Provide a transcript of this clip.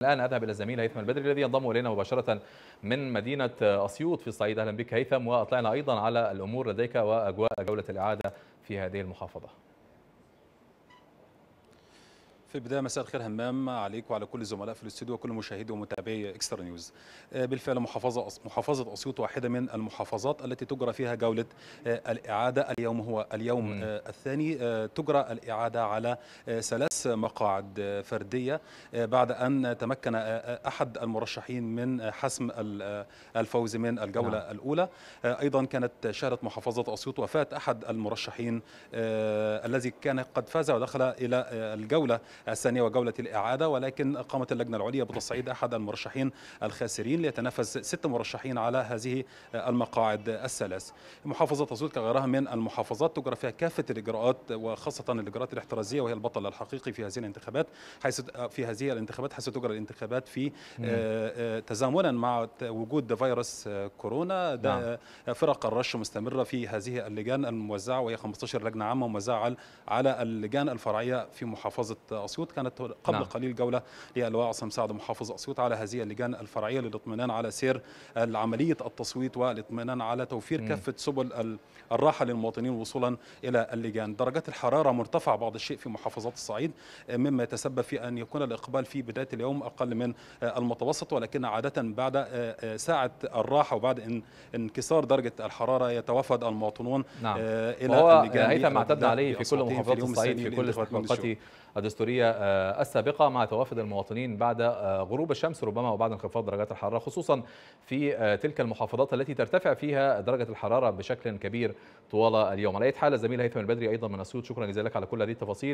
الآن أذهب إلى الزميل هيثم البدري الذي ينضم إلينا مباشرة من مدينة أسيوط. في الصعيد أهلا بك هيثم وأطلعنا أيضا على الأمور لديك وأجواء جولة الإعادة في هذه المحافظة. في البداية مساء الخير همام عليك وعلى كل الزملاء في الاستوديو وكل مشاهدي ومتابعي إكسترا نيوز. بالفعل محافظة محافظة أسيوط واحدة من المحافظات التي تجرى فيها جولة الإعادة، اليوم هو اليوم م. الثاني تجرى الإعادة على ثلاث مقاعد فردية بعد أن تمكن أحد المرشحين من حسم الفوز من الجولة نعم. الأولى. أيضا كانت شهدت محافظة أسيوط وفاة أحد المرشحين الذي كان قد فاز ودخل إلى الجولة الثانية وجولة الإعادة ولكن قامت اللجنة العليا بتصعيد أحد المرشحين الخاسرين ليتنافس ست مرشحين على هذه المقاعد الثلاث. محافظة أسيوط كغيرها من المحافظات تجرى فيها كافة الإجراءات وخاصة الإجراءات الاحترازية وهي البطل الحقيقي في هذه الانتخابات حيث في هذه الانتخابات حيث تجرى الانتخابات في تزامنا مع وجود فيروس كورونا. ده فرق الرش مستمرة في هذه اللجان الموزعة وهي 15 لجنة عامة موزعة على اللجان الفرعية في محافظة أسيوط كانت قبل نعم. قليل جولة للواء عصام سعد محافظ أسيوط على هذه اللجان الفرعية للاطمئنان على سير عملية التصويت والاطمئنان على توفير م. كافة سبل الراحة للمواطنين وصولا إلى اللجان درجات الحرارة مرتفعة بعض الشيء في محافظات الصعيد مما يتسبب في أن يكون الإقبال في بداية اليوم أقل من المتوسط ولكن عادة بعد ساعة الراحة وبعد انكسار درجة الحرارة يتوافد المواطنون نعم. إلى اللجان هيثم اعتدنا عليه في كل محافظات الصعيد في كل استحقاقاته الدستورية السابقة مع توافد المواطنين بعد غروب الشمس ربما وبعد انخفاض درجات الحرارة خصوصا في تلك المحافظات التي ترتفع فيها درجة الحرارة بشكل كبير طوال اليوم. على أي حال الزميل هيثم البدري أيضا من أسيوط شكرا جزيلا لك على كل هذه التفاصيل.